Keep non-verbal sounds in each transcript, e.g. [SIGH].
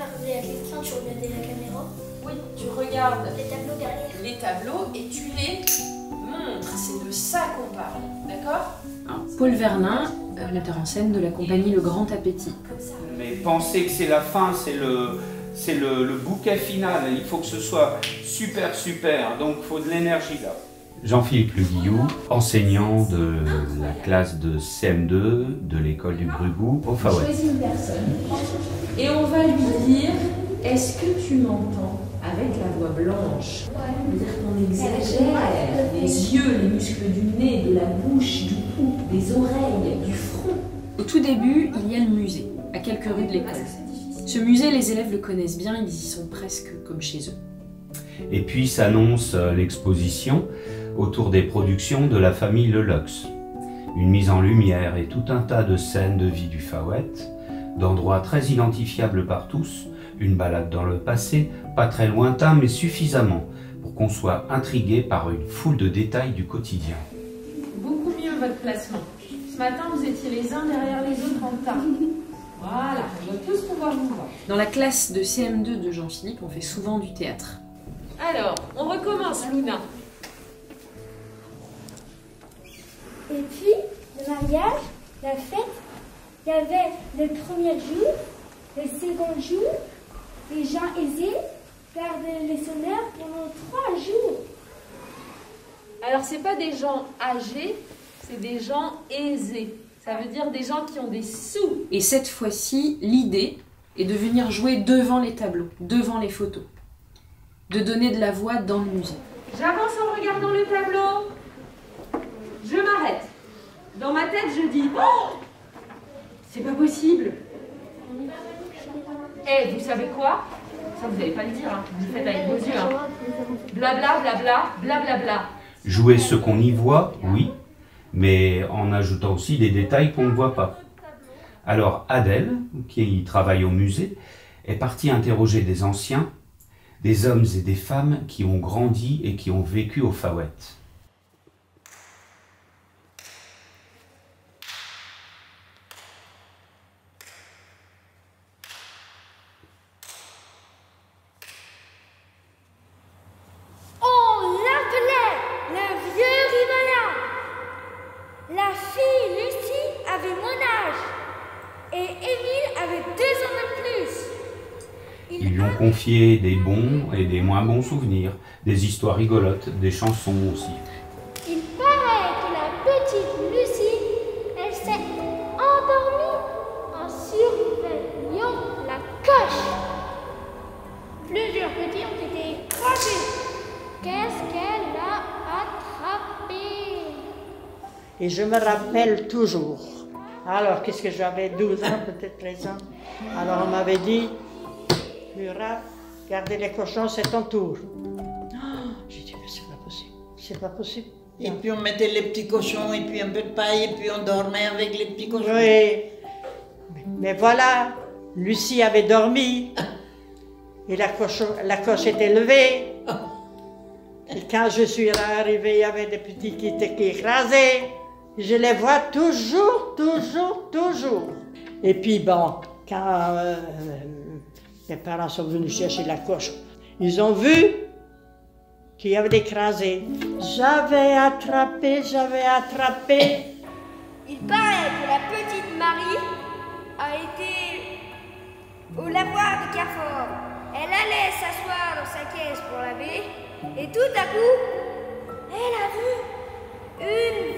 parler à quelqu'un, tu regardais la caméra. Oui, tu regardes Les tableaux derrière. les tableaux et tu les montres. C'est de ça qu'on parle, d'accord? Paul Vernin, euh, metteur en scène de la compagnie Le Grand Appétit. Mais penser que c'est la fin, c'est le, c'est le, le bouquet final. Il faut que ce soit super, super. Donc il faut de l'énergie là. Jean-Philippe Le Guillou, enseignant de la classe de CM2 de l'école du Brugou au Fawet. choisis une personne et on va lui dire Est-ce que tu m'entends avec la voix blanche? C'est-à-dire qu'on exagère les yeux, les muscles du nez, de la bouche, du cou, des oreilles, du front. Au tout début, il y a le musée, à quelques rues de l'école. Ce musée, les élèves le connaissent bien, ils y sont presque comme chez eux. Et puis s'annonce euh, l'exposition autour des productions de la famille Lelox. Une mise en lumière et tout un tas de scènes de vie du Fawet, d'endroits très identifiables par tous, une balade dans le passé, pas très lointain mais suffisamment pour qu'on soit intrigué par une foule de détails du quotidien. Beaucoup mieux votre placement. Ce matin, vous étiez les uns derrière les autres en tas. Voilà, on doit tous pouvoir vous voir. Dans la classe de CM2 de Jean-Philippe, on fait souvent du théâtre. Alors, on recommence, Luna. Et puis, le mariage, la fête, il y avait le premier jour, le second jour, les gens aisés gardaient les sonneurs pendant trois jours. Alors, c'est pas des gens âgés, c'est des gens aisés. Ça veut dire des gens qui ont des sous. Et cette fois-ci, l'idée est de venir jouer devant les tableaux, devant les photos, de donner de la voix dans le musée. J'avance en regardant le tableau. Je m'arrête. Dans ma tête, je dis Oh C'est pas possible. Eh, vous savez quoi? Ça, vous n'allez pas le dire, hein. vous le faites avec vos yeux. Hein. Blabla, blabla, blablabla. Bla. Jouer ce qu'on y voit, oui, mais en ajoutant aussi des détails qu'on ne voit pas. Alors Adèle, qui travaille au musée, est partie interroger des anciens, des hommes et des femmes qui ont grandi et qui ont vécu au Fawet. On l'appelait le vieux Rivalin. La fille Lucie avait mon âge et Émile avait deux ans de plus. Ils lui ont confié des bons et des moins bons souvenirs, des histoires rigolotes, des chansons aussi. Il paraît que la petite Lucie, elle s'est endormie en surveillant la coche. Plusieurs petits ont été écrasés. Qu'est-ce qu'elle a attrapé? Et je me rappelle toujours. Alors, qu'est-ce que j'avais 12 ans, peut-être 13 ans? Alors, on m'avait dit, Murat, garder les cochons, c'est ton tour. Oh, J'ai dit, mais c'est pas possible. C'est pas possible. Et puis on mettait les petits cochons et puis un peu de paille et puis on dormait avec les petits cochons. Oui. Mais, voilà, Lucie avait dormi. Et la, cochon, la coche était levée. [LAUGHS] Et quand je suis arrivée, il y avait des petits qui étaient écrasés. Je les vois toujours, toujours, toujours. Et puis bon, quand euh, mes parents sont venus chercher la coche, ils ont vu qu'il y avait des écrasés. J'avais attrapé, j'avais attrapé. Il paraît que la petite Marie a été au lavoir de Carrefour. Elle allait s'asseoir dans sa caisse pour laver et tout à coup, elle a vu une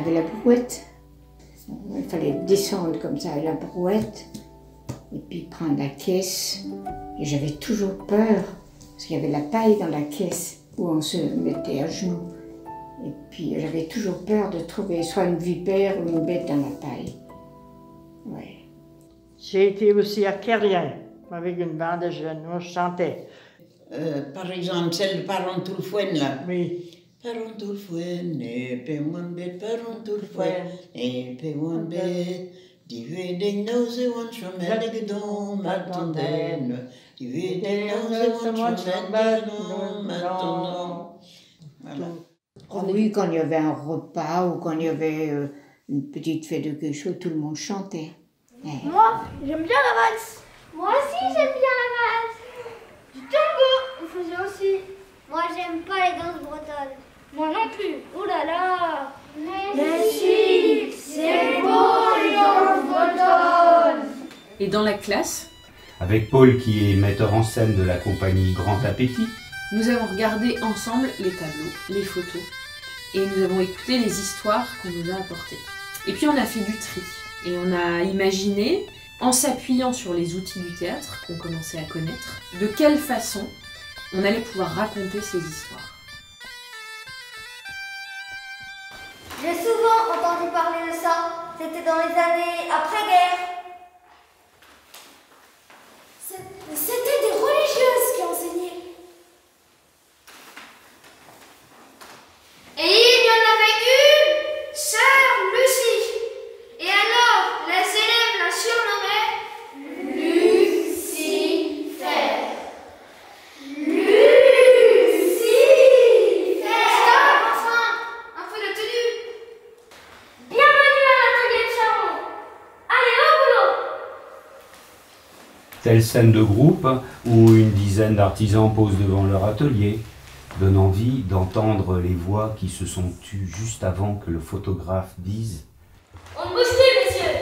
avait la brouette. Il fallait descendre comme ça à la brouette et puis prendre la caisse. Et j'avais toujours peur parce qu'il y avait la paille dans la caisse où on se mettait à genoux. Et puis j'avais toujours peur de trouver soit une vipère ou une bête dans la paille. Ouais. J'ai été aussi à Kerrien avec une bande de jeunes. On chantait. Euh, par exemple, celle de Parentoulfouen là. Oui. Et pewan bet. Die weet nose Meligedom Matonden. Die weet nose want from Meligedom Matonden. Voilà. On oui, quand il y avait un repas ou quand il y avait euh, une petite fête de quelque chose, tout le monde chantait. Ouais. Moi, j'aime bien la valse. Moi aussi, j'aime bien la valse. Du tango, on faisait aussi. Moi, j'aime pas les danses bretonnes. Moi non plus. Oh là là. Mais, si, c'est beau les. Et dans la classe, Avec Paul qui est metteur en scène de la compagnie Grand Appétit, nous avons regardé ensemble les tableaux, les photos, et nous avons écouté les histoires qu'on nous a apportées. Et puis on a fait du tri, et on a imaginé, en s'appuyant sur les outils du théâtre qu'on commençait à connaître, de quelle façon on allait pouvoir raconter ces histoires. J'ai souvent entendu parler de ça. C'était dans les années après-guerre. C'était des religieuses qui enseignaient. Et il y en avait une, sœur Lucie. Et alors, les élèves la surnommaient Lucifer. Lucifer Stop, enfin Un peu de tenue Bienvenue à l'atelier de Charon Allez, au boulot telle scène de groupe où une dizaine d'artisans posent devant leur atelier, donne envie d'entendre les voix qui se sont tues juste avant que le photographe dise On bouge plus, messieurs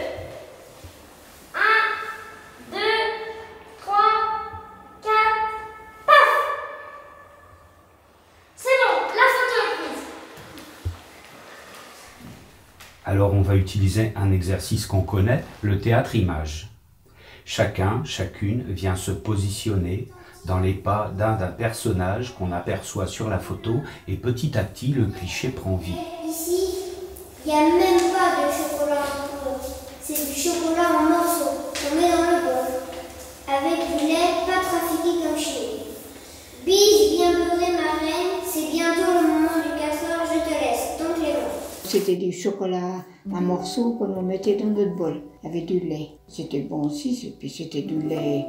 Un, deux, trois, quatre, paf! C'est bon, la photo est prise. Alors on va utiliser un exercice qu'on connaît, le théâtre image. Chacun, chacune vient se positionner dans les pas d'un d'un personnage qu'on aperçoit sur la photo et petit à petit le cliché prend vie. Ici, il n'y a même pas de chocolat en. C'est du chocolat en morceaux qu'on met dans le bol. Avec du lait pas trafiqué comme chez nous. Bise bien beurrée ma reine, c'est bientôt le moment du 4 heures, je te laisse. Donc les loin. C'était du chocolat en morceaux qu'on nous mettait dans notre bol, avec du lait. C'était bon aussi, et puis c'était du lait,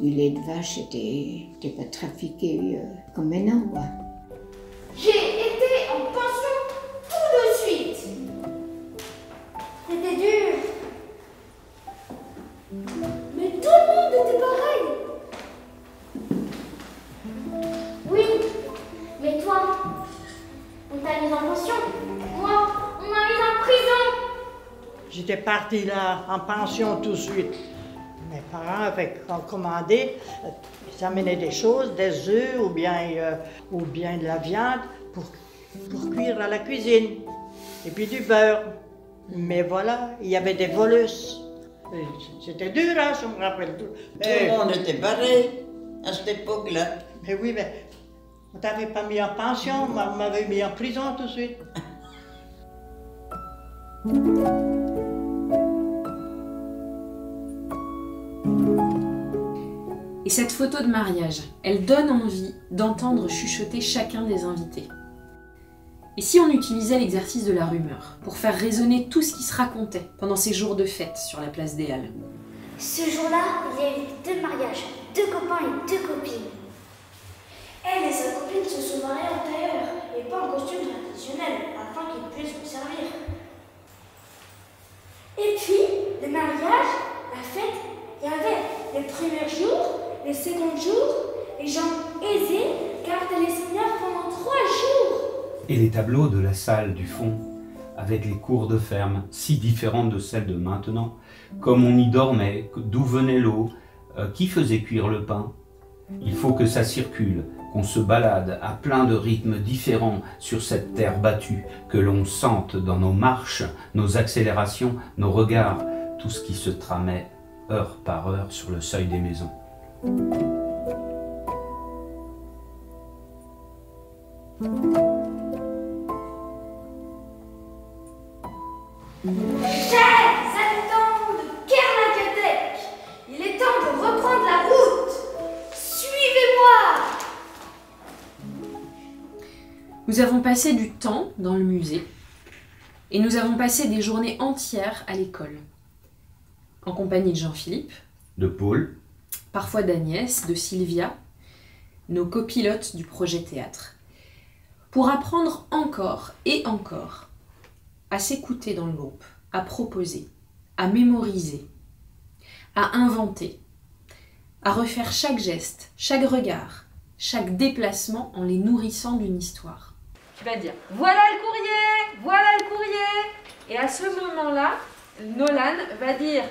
du lait de vache, c'était c'était pas trafiqué euh, comme maintenant, quoi. Là en pension tout de suite. Mes parents avaient commandé, euh, ils amenaient des choses, des œufs ou bien, euh, ou bien de la viande pour, pour cuire à la cuisine. Et puis du beurre. Mais voilà, il y avait des volus. Et C'était dur, hein, je me rappelle tout. Tout Eh, le monde était pareil à cette époque-là. mais oui, mais on t'avait pas mis en pension, on m'avait mis en prison tout de suite. [LAUGHS] Et cette photo de mariage, elle donne envie d'entendre chuchoter chacun des invités. Et si on utilisait l'exercice de la rumeur pour faire résonner tout ce qui se racontait pendant ces jours de fête sur la place des Halles? Ce jour-là, il y a eu deux mariages, deux copains et deux copines. Elle et sa copine se sont mariées en tailleur et pas en costume traditionnel afin qu'ils puissent me servir. Et puis, le mariage, la fête, il y avait les premiers jours, les seconds jours, les gens aisés gardaient les seigneurs pendant trois jours. Et les tableaux de la salle du fond, avec les cours de ferme, si différentes de celles de maintenant, comme on y dormait, d'où venait l'eau, euh, qui faisait cuire le pain. Il faut que ça circule, qu'on se balade à plein de rythmes différents sur cette terre battue, que l'on sente dans nos marches, nos accélérations, nos regards, tout ce qui se tramait heure par heure sur le seuil des maisons. Chers habitants de Kernakatek, il est temps de reprendre la route. Suivez-moi. Nous avons passé du temps dans le musée et nous avons passé des journées entières à l'école. En compagnie de Jean-Philippe, De Paul, parfois d'Agnès, de Sylvia, nos copilotes du projet théâtre, pour apprendre encore et encore à s'écouter dans le groupe, à proposer, à mémoriser, à inventer, à refaire chaque geste, chaque regard, chaque déplacement en les nourrissant d'une histoire. Tu vas dire voilà le courrier, voilà le courrier. Et à ce moment-là, Nolan va dire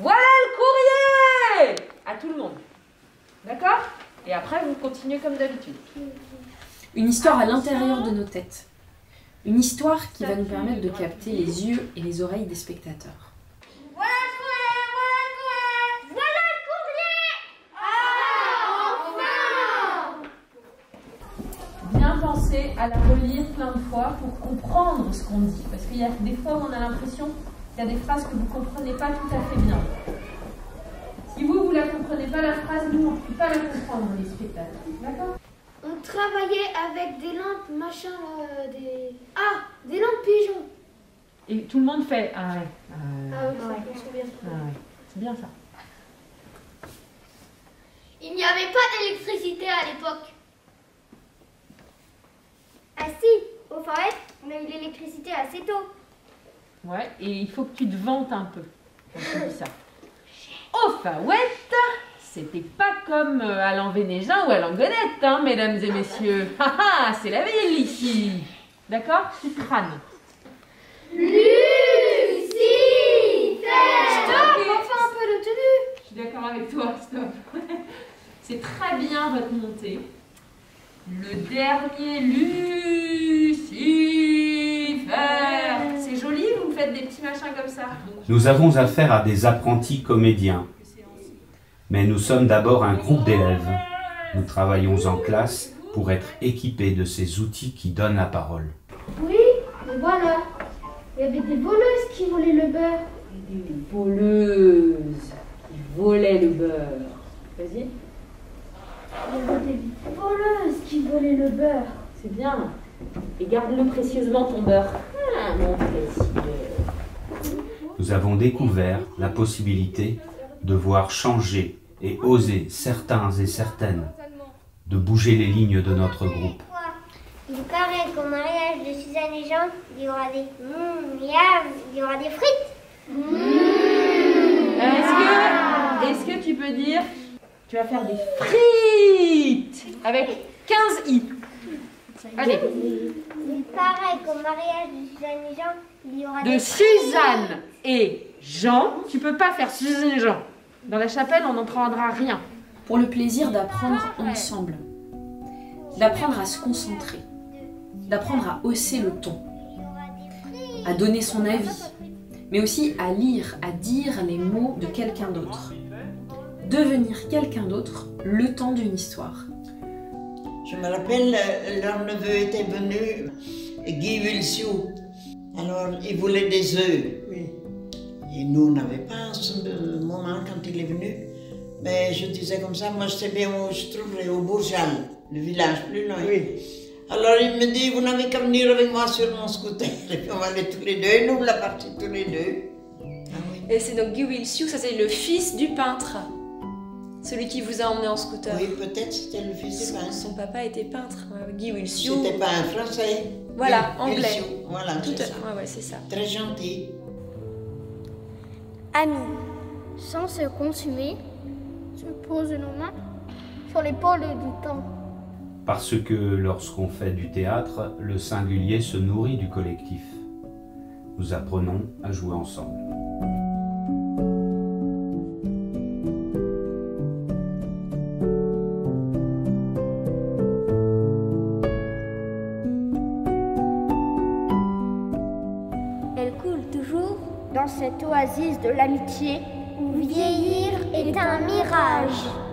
voilà le courrier à tout le monde. D'accord? Et après, vous continuez comme d'habitude. Une histoire à l'intérieur de nos têtes. Une histoire qui va nous permettre de capter les yeux et les oreilles des spectateurs. Voilà le courrier, voilà le courrier Voilà le courrier Ah, enfin Bien penser à la relire plein de fois pour comprendre ce qu'on dit. Parce qu'il y a des fois où on a l'impression qu'il y a des phrases que vous ne comprenez pas tout à fait bien. Si vous, vous ne la comprenez pas la phrase, nous, on ne peut pas la comprendre, les spectateurs. D'accord? On travaillait avec des lampes, machin, là, euh, des... Ah, des lampes pigeons Et tout le monde fait Ah ouais, ah ouais, Ah oui, je me souviens. ah ouais. C'est bien ça. Il n'y avait pas d'électricité à l'époque. Ah si, au fait, on a eu l'électricité assez tôt. Ouais, et il faut que tu te vantes un peu quand tu dis ça. Au Fawette, c'était pas comme euh, à l'Envénégin ou à l'Angonette, hein, mesdames et messieurs. [LAUGHS] Ah ah, c'est la ville ici. D'accord? Tu crânes. Stop, enfin un peu de tenue Je suis d'accord avec toi, stop. [LAUGHS] C'est très bien votre montée. Le dernier Lucifer. C'est joli, vous me faites des petits machins comme ça. Nous avons affaire à des apprentis comédiens. Mais nous sommes d'abord un groupe d'élèves. Nous travaillons en classe pour être équipés de ces outils qui donnent la parole. Oui, mais voilà. Il y avait des voleuses qui volaient le beurre. Des voleuses qui volaient le beurre. Vas-y. Il y avait des voleuses qui volaient le beurre. C'est bien. Et garde-le précieusement ton beurre. Ah, mon précieux. Nous avons découvert la possibilité de voir changer et oser certains et certaines, de bouger les lignes de notre groupe. Il paraît qu'au mariage de Suzanne et Jean, il y aura des mmh, miam, il y aura des frites. Est-ce que, est-ce que tu peux dire, tu vas faire des frites avec 15 i. Allez, Il paraît qu'au mariage de Suzanne et Jean, il y aura de des Suzanne et Jean, tu peux pas faire Suzanne et Jean. Dans la chapelle, on n'entendra rien. Pour le plaisir d'apprendre ensemble, d'apprendre à se concentrer, d'apprendre à hausser le ton, à donner son avis, mais aussi à lire, à dire les mots de quelqu'un d'autre. Devenir quelqu'un d'autre le temps d'une histoire. Je me rappelle, euh, leur neveu était venu, Guy Wilsiou. Alors, il voulait des œufs. Oui. Et nous, on n'avait pas ce moment quand il est venu. Mais je disais comme ça, moi je sais bien où je trouverai, au Bourjal, le village plus loin. Oui. Alors il me dit, vous n'avez qu'à venir avec moi sur mon scooter. [LAUGHS] Et puis on va aller tous les deux, et nous, la partie tous les deux. Ah oui. Et c'est donc Guy Wilsiu, ça c'est le fils du peintre. Celui qui vous a emmené en scooter. Oui, peut-être c'était le fils du Son, peintre. son papa était peintre, ouais, Guy Wilsiu. C'était pas un français. Voilà, anglais. Wilsiou, Voilà, Tout c'est à... ça. ouais, ouais, c'est ça. Très gentil. Amis, sans se consumer, se pose nos mains sur l'épaule du temps. Parce que lorsqu'on fait du théâtre, le singulier se nourrit du collectif. Nous apprenons à jouer ensemble. Cette oasis de l'amitié où vieillir est un mirage.